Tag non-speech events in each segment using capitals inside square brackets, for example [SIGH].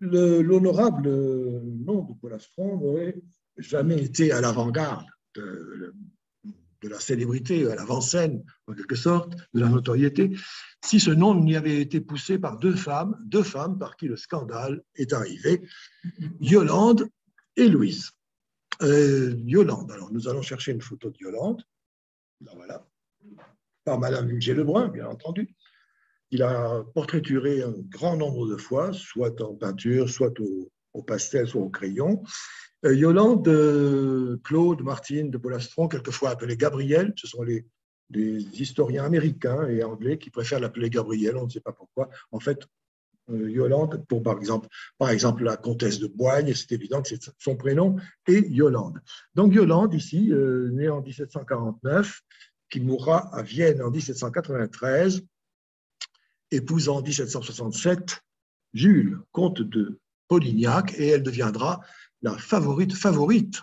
l'honorable nom de Polastron n'aurait jamais été à l'avant-garde de, la célébrité, à l'avant-scène, en quelque sorte, de la notoriété, si ce nom n'y avait été poussé par deux femmes, deux femmes par qui le scandale est arrivé, Yolande et Louise. Euh, Yolande, alors nous allons chercher une photo de Yolande, voilà, par Madame G. Lebrun, bien entendu. Il a portraituré un grand nombre de fois, soit en peinture, soit au, pastel, soit au crayon. Euh, Yolande, euh, Claude, Martine de Polastron, quelquefois appelée Gabrielle, ce sont les, historiens américains et anglais qui préfèrent l'appeler Gabrielle, on ne sait pas pourquoi. En fait, euh, Yolande, pour par exemple, par exemple la comtesse de Boigne, c'est évident que c'est son prénom, et Yolande. Donc Yolande, ici, née en 1749, qui mourra à Vienne en 1793, épousant en 1767 Jules, comte de Polignac, et elle deviendra la favorite favorite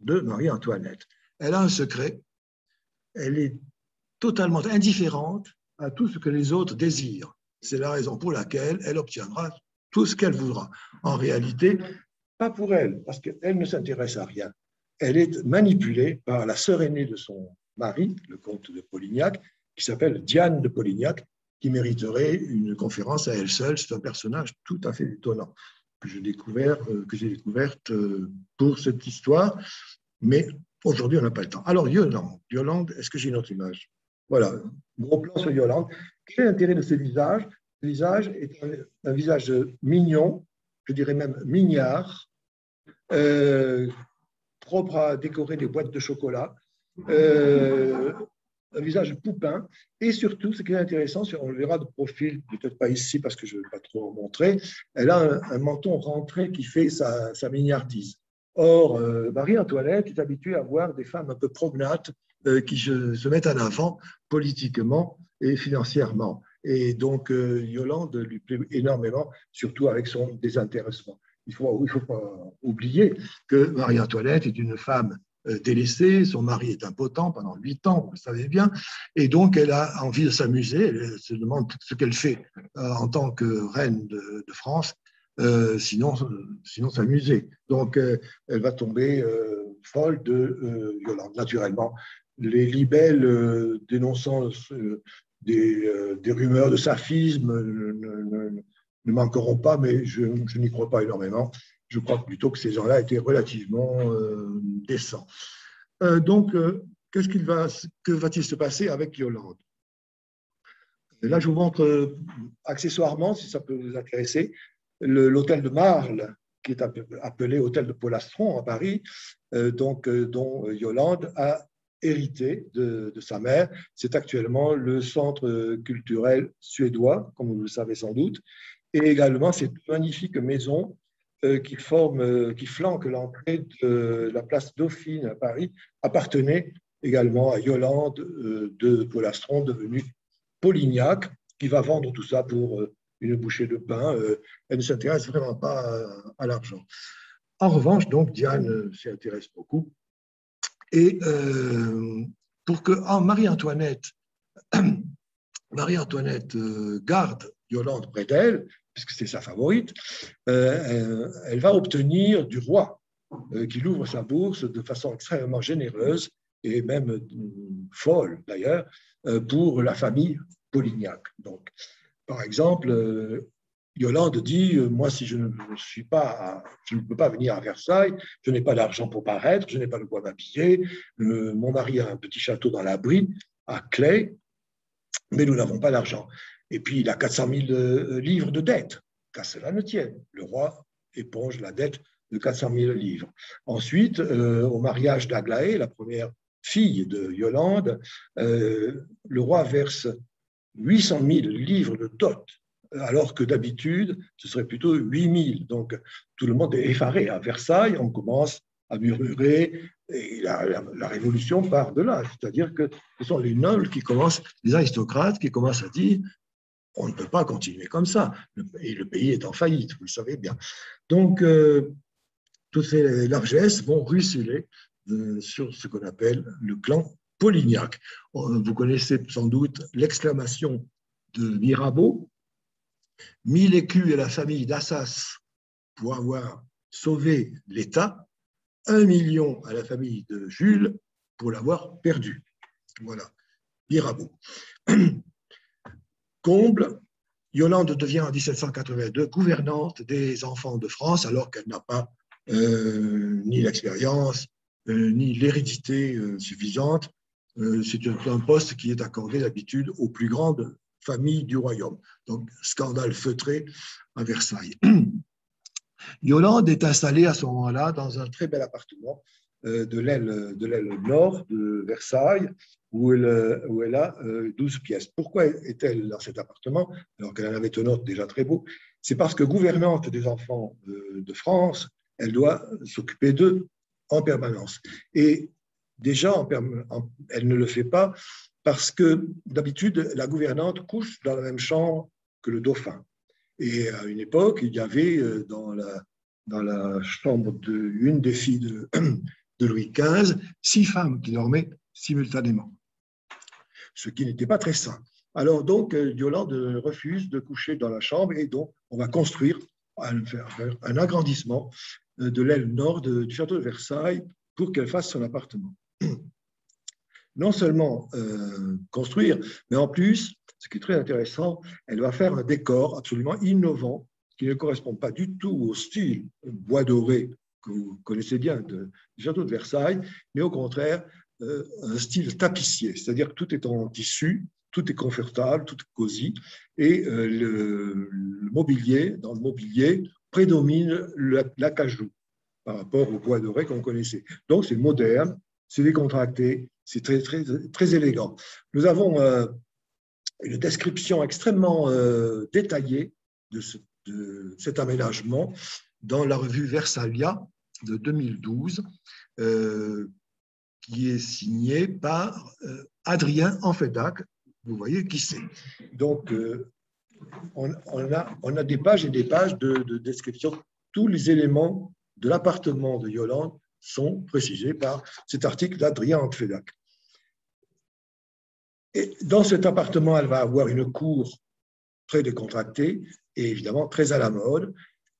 de Marie-Antoinette. Elle a un secret, elle est totalement indifférente à tout ce que les autres désirent. C'est la raison pour laquelle elle obtiendra tout ce qu'elle voudra. En réalité, pas pour elle, parce qu'elle ne s'intéresse à rien. Elle est manipulée par la sœur aînée de son mari, le comte de Polignac, qui s'appelle Diane de Polignac, qui mériterait une conférence à elle seule. C'est un personnage tout à fait étonnant que j'ai découvert, euh, que j'ai découverte euh, pour cette histoire, mais aujourd'hui on n'a pas le temps. Alors Yolande, Yolande, est-ce que j'ai une autre image? Voilà, gros plan sur Yolande. Quel est l'intérêt de ce visage? Ce visage est un, visage mignon, je dirais même mignard, euh, propre à décorer des boîtes de chocolat, un visage poupin, et surtout, ce qui est intéressant, on le verra de profil, peut-être pas ici parce que je ne vais pas trop montrer, elle a un, menton rentré qui fait sa, sa mignardise. Or, euh, Marie-Antoinette est habituée à voir des femmes un peu prognates euh, qui se, mettent en avant politiquement et financièrement. Et donc, Yolande lui plaît énormément, surtout avec son désintéressement. Il ne faut, faut pas oublier que Marie-Antoinette est une femme euh, délaissée, son mari est impotent pendant huit ans, vous le savez bien, et donc elle a envie de s'amuser, elle se demande ce qu'elle fait euh, en tant que reine de, France, euh, sinon, sinon s'amuser. Donc elle va tomber folle de Yolande, naturellement. Les libelles dénonçant des, des, rumeurs de saphisme ne, manqueront pas, mais je, je n'y crois pas énormément je crois plutôt que ces gens-là étaient relativement euh, décents. Euh, donc, euh, qu'est-ce qu'il va, que va-t-il se passer avec Yolande? Là, je vous montre accessoirement, si ça peut vous intéresser, l'hôtel de Marle, qui est appelé hôtel de Polastron à Paris, donc, dont Yolande a hérité de, sa mère. C'est actuellement le centre culturel suédois, comme vous le savez sans doute, et également cette magnifique maison qui, forme, euh, flanque l'entrée de la place Dauphine à Paris appartenait également à Yolande euh, de Polastron, devenue Polignac, qui va vendre tout ça pour une bouchée de pain. Elle ne s'intéresse vraiment pas à, l'argent. En revanche, donc, Diane s'y intéresse beaucoup. Et pour que Marie-Antoinette [CLEARS THROAT] Marie-Antoinette garde Yolande près d'elle, puisque c'est sa favorite, euh, elle va obtenir du roi euh, qu'il ouvre sa bourse de façon extrêmement généreuse et même euh, folle d'ailleurs pour la famille Polignac. Donc, par exemple, Yolande dit Moi, si je ne suis pas, je ne peux pas venir à Versailles, je n'ai pas d'argent pour paraître, je n'ai pas de quoi m'habiller. Mon mari a un petit château dans la Brie, à Clay, mais nous n'avons pas d'argent. Et puis, il a 400 000 euh, livres de dette, qu'à cela ne tienne. Le roi éponge la dette de 400 000 livres. Ensuite, euh, au mariage d'Aglaé, la première fille de Yolande, euh, le roi verse 800 000 livres de dot, alors que d'habitude, ce serait plutôt 8 000. Donc, tout le monde est effaré. À Versailles, on commence à murmurer, et la, révolution part de là. C'est-à-dire que ce sont les nobles qui commencent, les aristocrates qui commencent à dire on ne peut pas continuer comme ça. Et le pays est en faillite, vous le savez bien. Donc, euh, toutes ces largesses vont ruisseler euh, sur ce qu'on appelle le clan Polignac. Vous connaissez sans doute l'exclamation de Mirabeau Mille écus et la famille d'Assas pour avoir sauvé l'État, un million à la famille de Jules pour l'avoir perdu. Voilà, Mirabeau. [CLEARS THROAT] Comble, Yolande devient en 1782 gouvernante des enfants de France alors qu'elle n'a pas euh, ni l'expérience, euh, ni l'hérédité euh, suffisante. C'est un poste qui est accordé d'habitude aux plus grandes familles du royaume. Donc, scandale feutré à Versailles. [CLEARS THROAT] Yolande est installée à ce moment-là dans un très bel appartement de l'aile nord de Versailles, où elle, où elle a 12 pièces. Pourquoi est-elle dans cet appartement alors qu'elle en avait un autre déjà très beau? C'est parce que gouvernante des enfants de France, elle doit s'occuper d'eux en permanence. Et déjà, elle ne le fait pas parce que d'habitude, la gouvernante couche dans la même chambre que le dauphin. Et à une époque, il y avait euh, dans la, chambre d'une des filles de [CLEARS THROAT] Louis XV six femmes qui dormaient simultanément, ce qui n'était pas très sain. Alors donc, euh, Yolande refuse de coucher dans la chambre et donc on va construire un, un agrandissement euh, de l'aile nord du château de Versailles pour qu'elle fasse son appartement. [CLEARS THROAT] Non seulement euh, construire, mais en plus, ce qui est très intéressant, elle va faire un décor absolument innovant qui ne correspond pas du tout au style bois doré que vous connaissez bien du château de Versailles, mais au contraire euh, un style tapissier, c'est-à-dire que tout est en tissu, tout est confortable, tout est cosy, et le, mobilier, dans le mobilier, prédomine l'acajou par rapport au bois doré qu'on connaissait. Donc, c'est moderne, c'est décontracté, c'est très, très, très élégant. Nous avons euh, une description extrêmement euh, détaillée de, cet aménagement dans la revue Versalia de 2012, euh, qui est signée par Adrien Enfedac. Vous voyez qui c'est. Donc, on, a, on, a, des pages et des pages de, de description, tous les éléments de l'appartement de Yolande sont précisés par cet article d'Adrien Antfedac. Et dans cet appartement, elle va avoir une cour très décontractée et évidemment très à la mode.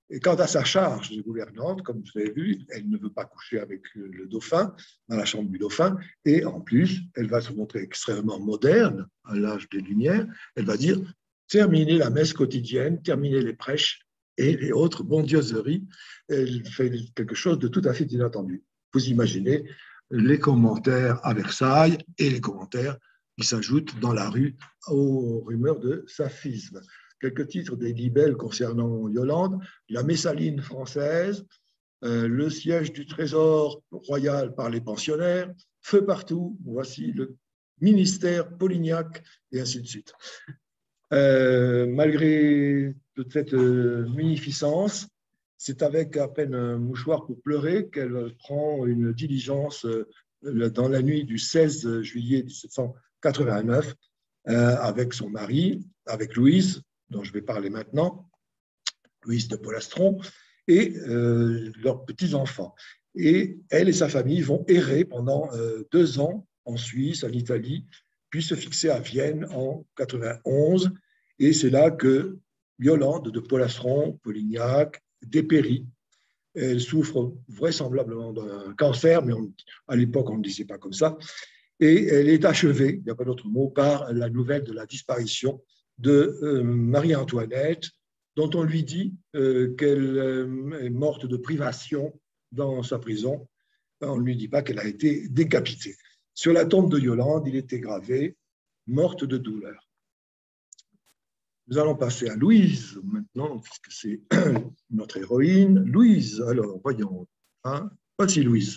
Et quant à sa charge de gouvernante, comme vous avez vu, elle ne veut pas coucher avec le dauphin, dans la chambre du dauphin, et en plus, elle va se montrer extrêmement moderne à l'âge des Lumières. Elle va dire terminer la messe quotidienne, terminer les prêches et les autres bondioseries. Elle fait quelque chose de tout à fait inattendu. Vous imaginez les commentaires à Versailles et les commentaires qui s'ajoutent dans la rue aux rumeurs de saphisme. Quelques titres des libelles concernant Yolande, la Messaline française, euh, le siège du trésor royal par les pensionnaires, feu partout, voici le ministère Polignac, et ainsi de suite. Euh, malgré toute cette euh, munificence, c'est avec à peine un mouchoir pour pleurer qu'elle prend une diligence dans la nuit du 16 juillet 1789 avec son mari, avec Louise, dont je vais parler maintenant, Louise de Polastron, et leurs petits-enfants. Et elle et sa famille vont errer pendant deux ans en Suisse, en Italie, puis se fixer à Vienne en 91. Et c'est là que Yolande de Polastron, Polignac, dépérit. Elle souffre vraisemblablement d'un cancer, mais à l'époque, on ne disait pas comme ça. Et elle est achevée, il n'y a pas d'autre mot, par la nouvelle de la disparition de euh, Marie-Antoinette, dont on lui dit euh, qu'elle euh, est morte de privation dans sa prison. On ne lui dit pas qu'elle a été décapitée. Sur la tombe de Yolande, il était gravé morte de douleur. Nous allons passer à Louise maintenant, puisque c'est [CLEARS THROAT] notre héroïne. Louise, alors voyons, hein, voici Louise.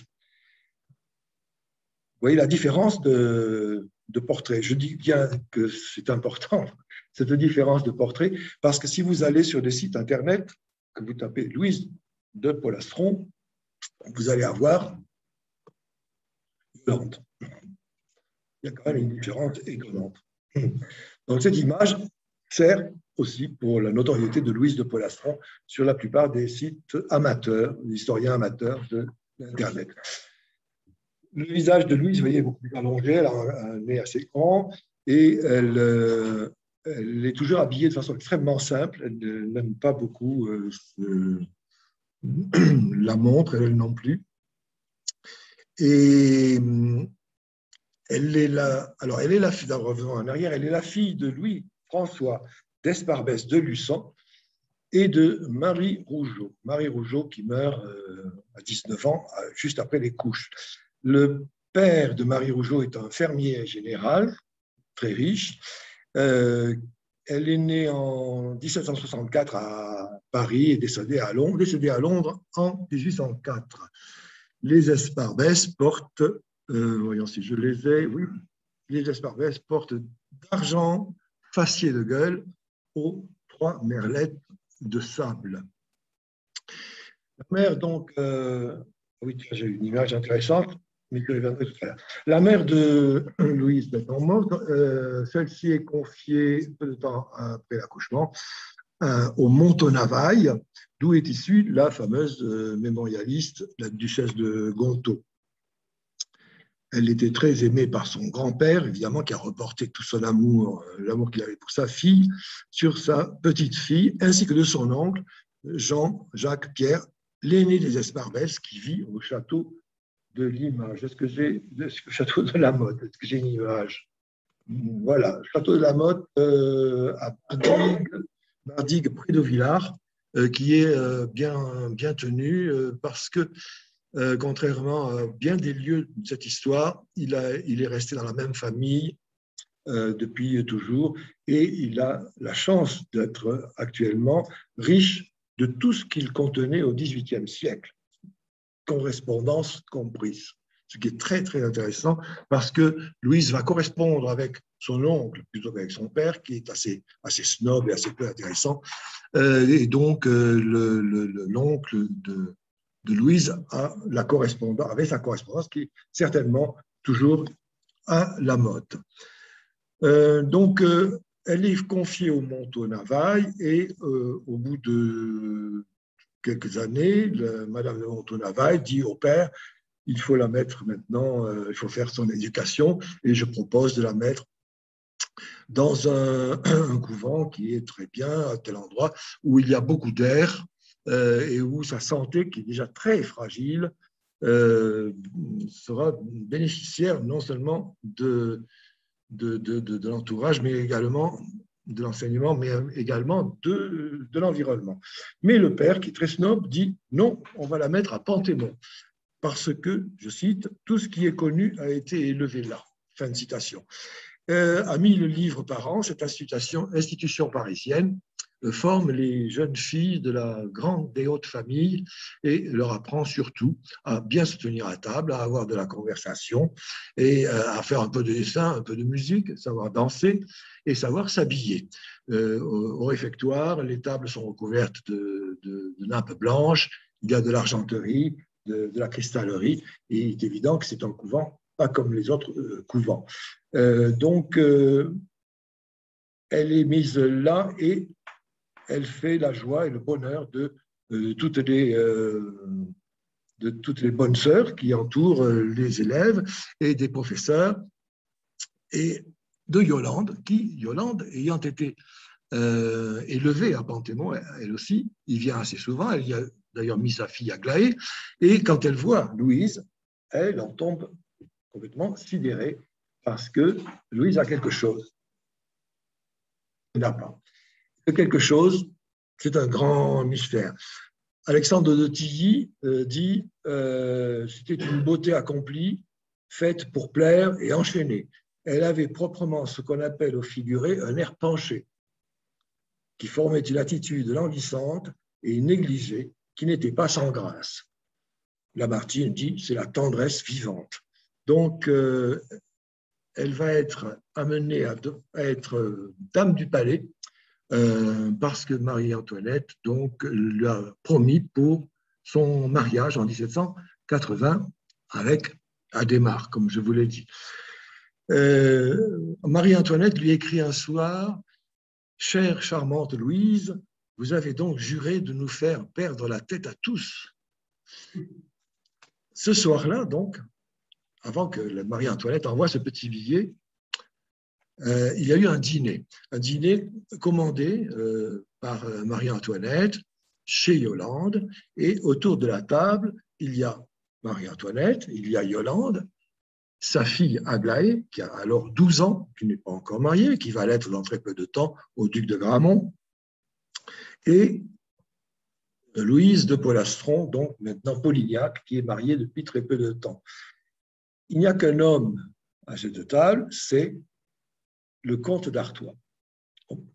Vous voyez la différence de, de portrait. Je dis bien que c'est important, cette différence de portrait, parce que si vous allez sur des sites Internet, que vous tapez Louise de Polastron, vous allez avoir Yolande il y a quand même une différence étonnante. Donc cette image sert aussi pour la notoriété de Louise de Polastron sur la plupart des sites amateurs, historiens amateurs de l'Internet. Le visage de Louise, vous voyez, beaucoup plus allongé, elle a un nez assez grand et elle, euh, elle est toujours habillée de façon extrêmement simple. Elle n'aime pas beaucoup euh, [CLEARS THROAT] la montre, elle non plus. Et elle est la, alors elle est la fille, en arrière, elle est la fille de Louis François d'Esparbès de Luçon et de Marie Rougeau. Marie Rougeau qui meurt euh, à 19 ans, euh, juste après les couches. Le père de Marie Rougeau est un fermier général, très riche. Euh, elle est née en 1764 à Paris et décédée à Londres, décédée à Londres en 1804. Les Esparbès portent, voyons si je les ai, oui, les portent d'argent faciès de gueule aux trois merlettes de sable. La mère, donc, euh, oui, j'ai une image intéressante, La mère de [CLEARS THROAT] Louise étant morte, euh, celle-ci est confiée peu de temps après l'accouchement euh, au Montonavaille, d'où est issue la fameuse mémorialiste, la duchesse de Gontaut. Elle était très aimée par son grand-père, évidemment, qui a reporté tout son amour, euh, l'amour qu'il avait pour sa fille, sur sa petite-fille, ainsi que de son oncle, Jean-Jacques Pierre, l'aîné des Esparbès, qui vit au château de l'image. Est-ce que j'ai château de la Motte Est-ce que j'ai une image? Voilà, château de la Motte euh, à Bardigue, près de Villars, euh, qui est bien, bien tenu parce que euh, contrairement à bien des lieux de cette histoire, il, est resté dans la même famille euh, depuis toujours et il a la chance d'être actuellement riche de tout ce qu'il contenait au XVIIIe siècle, correspondance comprise. Ce qui est très, très intéressant parce que Louise va correspondre avec son oncle plutôt qu'avec son père, qui est assez, assez snob et assez peu intéressant. Euh, et donc, l'oncle de, Louise à la correspondance, avec sa correspondance qui est certainement toujours à la mode. Euh, donc, euh, elle est confiée au Montonavaille et euh, au bout de quelques années, Madame de Montonavaille dit au père, il faut la mettre maintenant, il faut faire son éducation et je propose de la mettre dans [CLEARS THROAT] un, couvent qui est très bien à tel endroit où il y a beaucoup d'air euh, et où sa santé, qui est déjà très fragile, euh, sera bénéficiaire non seulement de, de, de l'entourage, mais également de l'enseignement, mais également de, l'environnement. Mais le père, qui est très snob, dit non, on va la mettre à Panthémon, parce que, je cite, tout ce qui est connu a été élevé là. Fin de citation. Euh, a mis le livre par an, cette institution, institution parisienne, forme les jeunes filles de la grande et haute famille et leur apprend surtout à bien se tenir à table, à avoir de la conversation et euh, à faire un peu de dessin, un peu de musique, savoir danser et savoir s'habiller. Euh, au, réfectoire, les tables sont recouvertes de, nappes blanches, il y a de l'argenterie, de, la cristallerie et il est évident que c'est un couvent pas comme les autres euh, couvents. donc, elle est mise là et elle fait la joie et le bonheur de, euh, toutes, les, euh, toutes les bonnes sœurs qui entourent euh, les élèves et des professeurs, et de Yolande, qui, Yolande, ayant été élevée à Panthémon, elle aussi, il vient assez souvent, elle y a d'ailleurs mis sa fille à Glaé, et quand elle voit Louise, elle en tombe complètement sidérée parce que Louise a quelque chose. Elle n'a pas quelque chose, c'est un grand mystère. Alexandre de Tilly euh, dit euh, c'était une beauté accomplie, faite pour plaire et enchaînée. Elle avait proprement ce qu'on appelle au figuré un air penché, qui formait une attitude languissante et négligée qui n'était pas sans grâce. Lamartine dit c'est la tendresse vivante. Donc, euh, elle va être amenée à être dame du palais euh, parce que Marie-Antoinette donc lui a promis pour son mariage en 1780 avec Adhémar, comme je vous l'ai dit. Euh, Marie-Antoinette lui écrit un soir Chère charmante Louise, vous avez donc juré de nous faire perdre la tête à tous. Ce soir-là, donc, avant que Marie-Antoinette envoie ce petit billet, euh, il y a eu un dîner, un dîner commandé euh, par euh, Marie-Antoinette chez Yolande. Et autour de la table, il y a Marie-Antoinette, il y a Yolande, sa fille Aglaé, qui a alors 12 ans, qui n'est pas encore mariée, qui va l'être dans très peu de temps au duc de Gramont, et Louise de Polastron, donc maintenant Polignac, qui est mariée depuis très peu de temps. Il n'y a qu'un homme à cette table, c'est le comte d'Artois,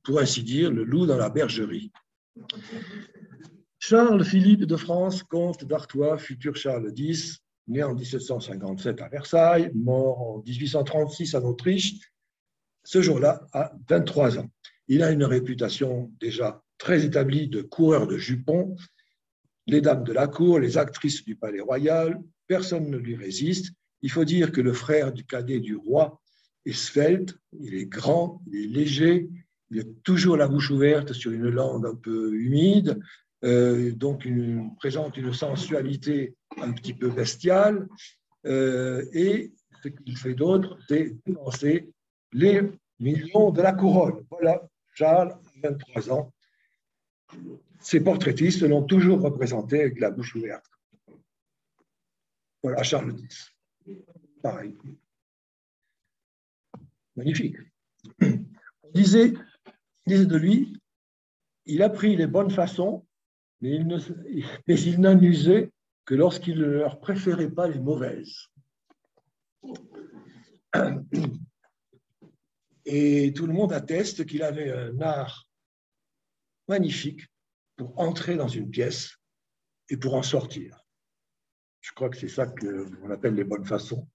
pour ainsi dire, le loup dans la bergerie. Charles-Philippe de France, comte d'Artois, futur Charles X, né en 1757 à Versailles, mort en 1836 en Autriche, ce jour-là a 23 ans. Il a une réputation déjà très établie de coureur de jupons. Les dames de la cour, les actrices du palais royal, personne ne lui résiste. Il faut dire que le frère du cadet du roi est svelte, il est grand, il est léger, il a toujours la bouche ouverte sur une langue un peu humide, euh, donc il présente une sensualité un petit peu bestiale, euh, et ce qu'il fait d'autre, c'est dépenser les millions de la couronne. Voilà, Charles, 23 ans. Ces portraitistes l'ont toujours représenté avec la bouche ouverte. Voilà, Charles X. Pareil. Magnifique. On disait, disait de lui, il a pris les bonnes façons [LAUGHS] mais il n'en usait que lorsqu'il ne leur préférait pas les mauvaises. [CLEARS THROAT] Et tout le monde atteste qu'il avait un art magnifique pour entrer dans une pièce et pour en sortir. Je crois que c'est ça qu'on appelle les bonnes façons.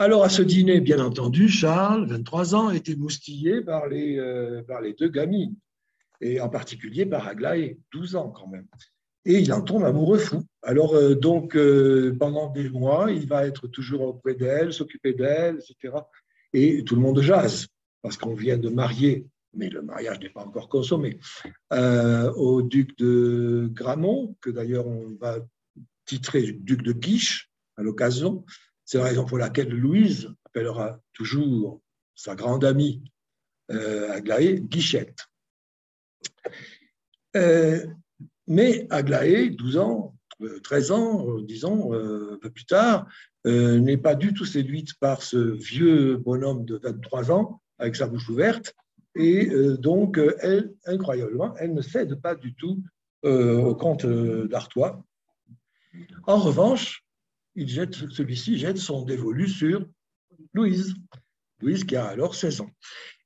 Alors, à ce dîner, bien entendu, Charles, 23 ans, était moustillé par les, euh, par les deux gamines et en particulier par Aglaé, 12 ans quand même. Et il en tombe amoureux fou. Alors, euh, donc, euh, pendant des mois, il va être toujours auprès d'elle, s'occuper d'elle, etc. Et tout le monde jase, parce qu'on vient de marier, mais le mariage n'est pas encore consommé, au duc de Gramont, que d'ailleurs on va titrer duc de Guiche à l'occasion. C'est la raison pour laquelle Louise appellera toujours sa grande amie Aglaé Guichette. Euh, mais Aglaé, 12 ans, 13 euh, ans, euh, disons, un peu plus tard, n'est pas du tout séduite par ce vieux bonhomme de 23 ans avec sa bouche ouverte. Et donc, elle, incroyablement, elle ne cède pas du tout au comte d'Artois. En revanche, celui-ci jette son dévolu sur Louise, Louise qui a alors 16 ans.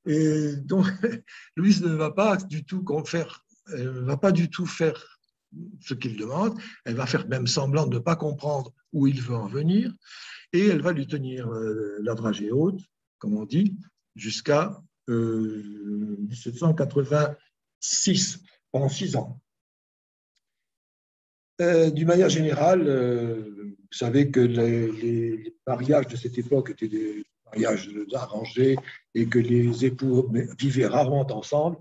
Et donc, [LAUGHS] Louise ne va pas du tout faire, elle va pas du tout faire ce qu'il demande. Elle va faire même semblant de ne pas comprendre où il veut en venir, et elle va lui tenir euh, la dragée haute, comme on dit, jusqu'à 1786, euh, pendant six ans. Euh, d'une manière générale, vous savez que les, mariages de cette époque étaient des mariage arrangé et que les époux vivaient rarement ensemble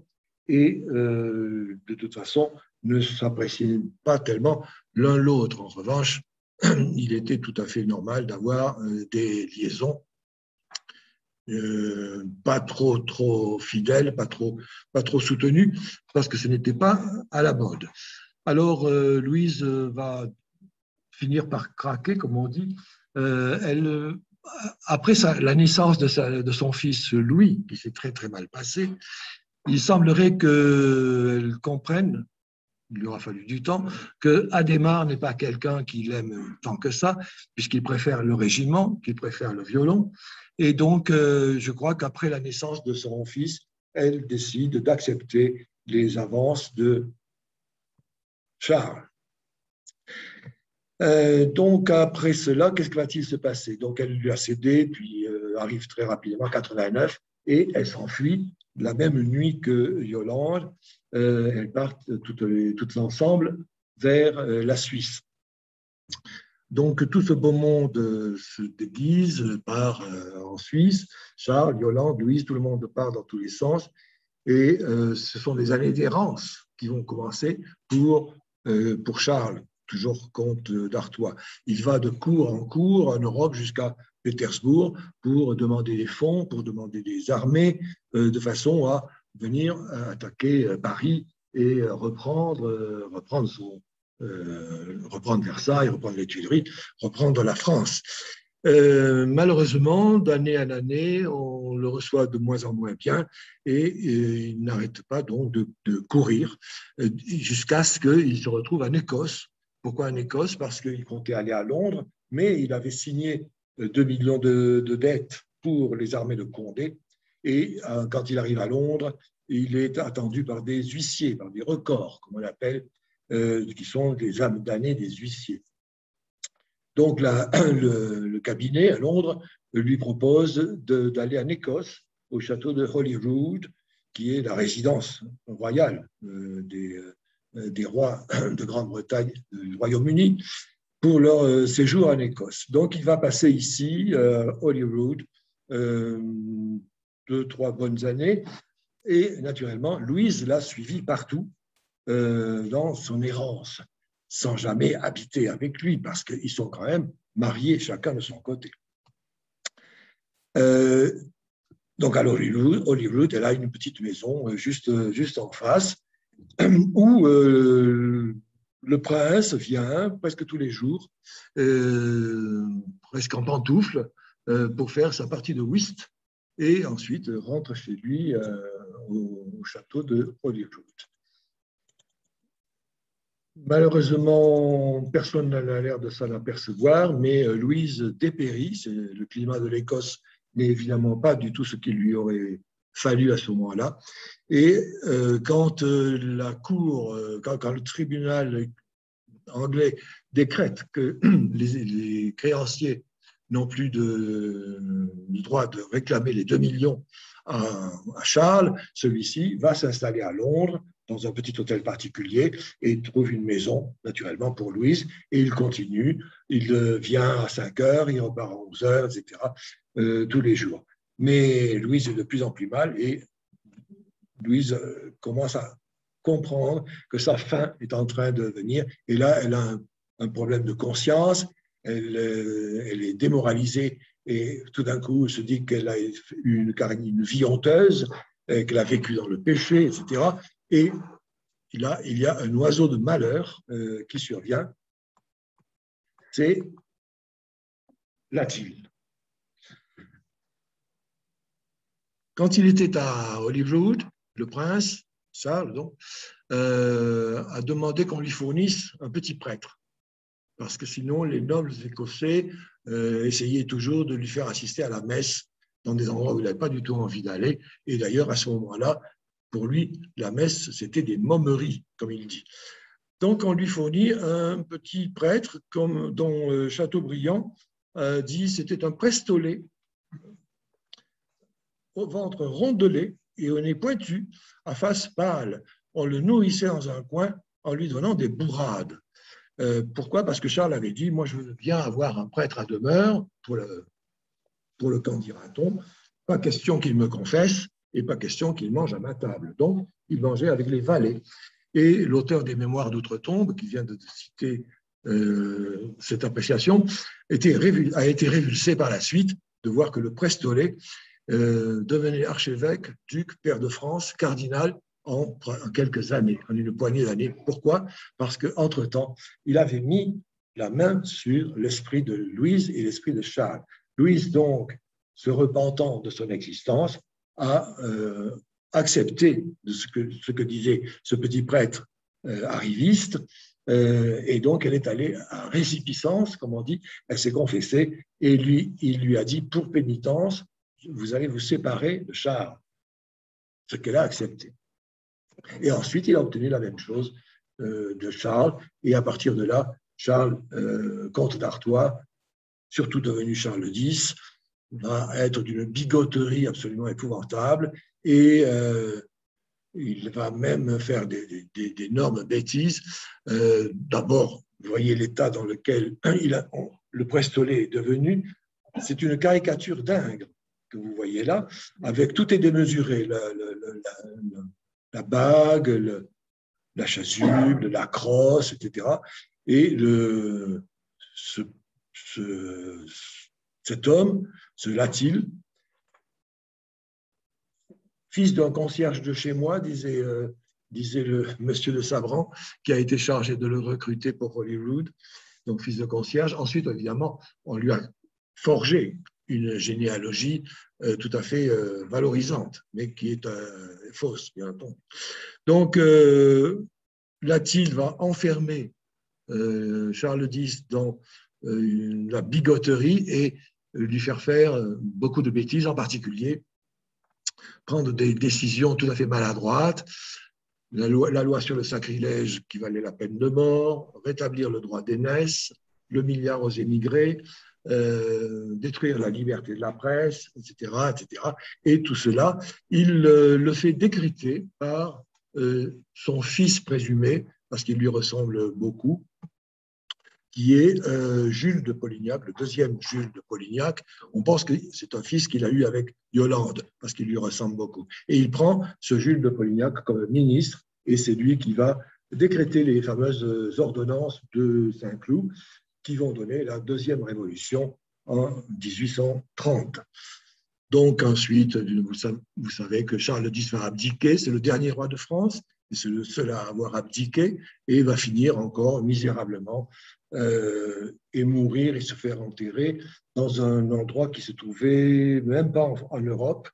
et euh, de toute façon ne s'appréciaient pas tellement l'un l'autre. En revanche, [CLEARS THROAT] il était tout à fait normal d'avoir euh, des liaisons euh, pas trop trop fidèles, pas trop pas trop soutenues, parce que ce n'était pas à la mode. Alors Louise va finir par craquer, comme on dit. elle après la naissance de, son fils Louis, qui s'est très très mal passé, il semblerait qu'elle comprenne, il lui aura fallu du temps, que Adhémar n'est pas quelqu'un qui l'aime tant que ça, puisqu'il préfère le régiment, qu'il préfère le violon. Et donc, euh, je crois qu'après la naissance de son fils, elle décide d'accepter les avances de Charles. Euh, donc, après cela, qu'est-ce qui va-t-il se passer? Donc, elle lui a cédé, puis euh, arrive très rapidement, 89, et elle s'enfuit la même nuit que Yolande. Euh, elles partent toutes, toutes ensemble vers la Suisse. Donc, tout ce beau monde se déguise, part en Suisse. Charles, Yolande, Louise, tout le monde part dans tous les sens. Et ce sont des années d'errance qui vont commencer pour, pour Charles toujours comte d'Artois. Il va de cours en cours en Europe jusqu'à Pétersbourg pour demander des fonds, pour demander des armées, euh, de façon à venir attaquer euh, Paris et reprendre, reprendre, son, reprendre Versailles, reprendre les Tuileries, reprendre la France. malheureusement, d'année en année, on le reçoit de moins en moins bien et, il n'arrête pas donc de courir jusqu'à ce qu'il se retrouve en Écosse. Pourquoi en Écosse? Parce qu'il comptait aller à Londres, mais il avait signé 2 millions de, dettes pour les armées de Condé. Et euh, quand il arrive à Londres, il est attendu par des huissiers, par des records, comme on l'appelle, euh, qui sont des âmes damnées des huissiers. Donc [CLEARS THROAT] le, cabinet à Londres lui propose d'aller en Écosse, au château de Holyrood, qui est la résidence royale euh, des, des rois [CLEARS THROAT] de Grande-Bretagne, du Royaume-Uni pour leur euh, séjour en Écosse. Donc, il va passer ici, euh, Holyrood, euh, deux, trois bonnes années. Et naturellement, Louise l'a suivi partout dans son errance, sans jamais habiter avec lui, parce qu'ils sont quand même mariés chacun de son côté. donc, à Holyrood, Holyrood, elle a une petite maison juste, juste en face, [CLEARS THROAT] où le prince vient presque tous les jours, euh, presque en pantoufles, euh, pour faire sa partie de whist et ensuite rentre chez lui euh, au, château de Holyrood. Malheureusement, personne n'a l'air de s'en apercevoir, mais Louise dépérit. Le climat de l'Écosse n'est évidemment pas du tout ce qu'il lui aurait fallu à ce moment-là. Et euh, quand euh, la cour, euh, quand, le tribunal anglais décrète que [CLEARS THROAT] les, créanciers n'ont plus de, droit de réclamer les 2 millions à, Charles, celui-ci va s'installer à Londres dans un petit hôtel particulier et trouve une maison, naturellement, pour Louise, et il continue. Il vient à 5 heures, il repart à 11 heures, etc., tous les jours. Mais Louise est de plus en plus mal et Louise euh, commence à comprendre que sa fin est en train de venir. Et là, elle a un, problème de conscience, elle, euh, elle, est démoralisée et tout d'un coup, elle se dit qu'elle a eu une, vie honteuse, qu'elle a vécu dans le péché, etc. Et a, il y a un oiseau de malheur euh, qui survient, c'est Latil. Quand il était à Hollywood, le prince, Charles, donc, euh, a demandé qu'on lui fournisse un petit prêtre. Parce que sinon, les nobles écossais euh, essayaient toujours de lui faire assister à la messe dans des endroits où il n'avait pas du tout envie d'aller. Et d'ailleurs, à ce moment-là, pour lui, la messe, c'était des momeries, comme il dit. Donc, on lui fournit un petit prêtre comme, dont euh, Chateaubriand dit c'était un prestolet au ventre rondelé et au nez pointu, à face pâle. On le nourrissait dans un coin en lui donnant des bourrades. Euh, pourquoi? Parce que Charles avait dit, moi je veux bien avoir un prêtre à demeure pour le, pour le candidaton, pas question qu'il me confesse et pas question qu'il mange à ma table. Donc, il mangeait avec les valets. Et l'auteur des Mémoires d'outre-tombe, qui vient de citer euh, cette appréciation, a été révulsé par la suite de voir que le prestolet euh, devenait archevêque, duc, père de France, cardinal en, quelques années, en une poignée d'années. Pourquoi? Parce qu'entre-temps, il avait mis la main sur l'esprit de Louise et l'esprit de Charles. Louise, donc, se repentant de son existence, a euh, accepté ce, que, disait ce petit prêtre euh, arriviste, et donc elle est allée à récipiscence, comme on dit, elle s'est confessée, et lui, il lui a dit, pour pénitence, vous allez vous séparer de Charles, ce qu'elle a accepté. Et ensuite, il a obtenu la même chose euh, de Charles, et à partir de là, Charles, euh, comte d'Artois, surtout devenu Charles X, va être d'une bigoterie absolument épouvantable, et euh, il va même faire d'énormes bêtises. D'abord, vous voyez l'état dans lequel [CLEARS THROAT] il a, le Prestolet est devenu, c'est une caricature dingue que vous voyez là, avec tout est démesuré, la, bague, la chasuble, la crosse, etc. Et le, ce, cet homme, ce Latil, fils d'un concierge de chez moi, disait, euh, disait le [LAUGHS] monsieur de Sabran, qui a été chargé de le recruter pour Hollywood, donc fils de concierge. Ensuite, évidemment, on lui a forgé une généalogie euh, tout à fait euh, valorisante, mais qui est euh, fausse, bien entendu. Donc, Latil va enfermer Charles X dans la bigoterie et lui faire faire beaucoup de bêtises, en particulier prendre des décisions tout à fait maladroites, la loi, la loi, sur le sacrilège qui valait la peine de mort, rétablir le droit d'aînesse, le milliard aux émigrés, euh, détruire la liberté de la presse, etc., etc. Et tout cela, il euh, le fait décréter par euh, son fils présumé, parce qu'il lui ressemble beaucoup, qui est Jules de Polignac, le deuxième Jules de Polignac. On pense que c'est un fils qu'il a eu avec Yolande, parce qu'il lui ressemble beaucoup. Et il prend ce Jules de Polignac comme ministre, et c'est lui qui va décréter les fameuses ordonnances de Saint-Cloud, qui vont donner la deuxième révolution en 1830. Donc ensuite, vous savez que Charles X va abdiquer, c'est le dernier roi de France, c'est le seul à avoir abdiqué, et va finir encore misérablement euh, et mourir et se faire enterrer dans un endroit qui se trouvait même pas en, Europe,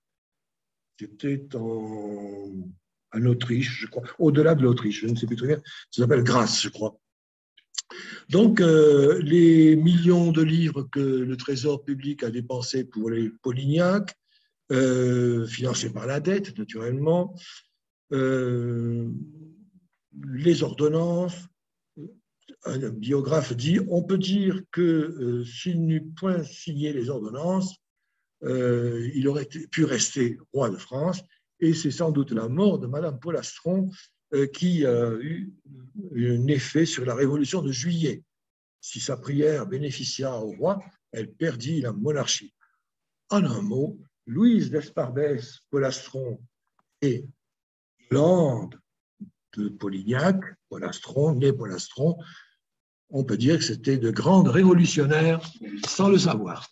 c'était en, en, Autriche, je crois, au-delà de l'Autriche, je ne sais plus très bien, ça s'appelle Grasse, je crois. Donc, euh, les millions de livres que le Trésor public a dépensés pour les Polignac, euh, financés par la dette, naturellement, euh, les ordonnances, un biographe dit on peut dire que s'il n'eût point signé les ordonnances, il aurait pu rester roi de France, et c'est sans doute la mort de Madame Polastron qui a eu un effet sur la révolution de juillet. Si sa prière bénéficia au roi, elle perdit la monarchie. En un mot, Louise d'Esparbès, Polastron et Lande de Polignac, Polastron, né Polastron, on peut dire que c'était de grandes révolutionnaires sans le savoir.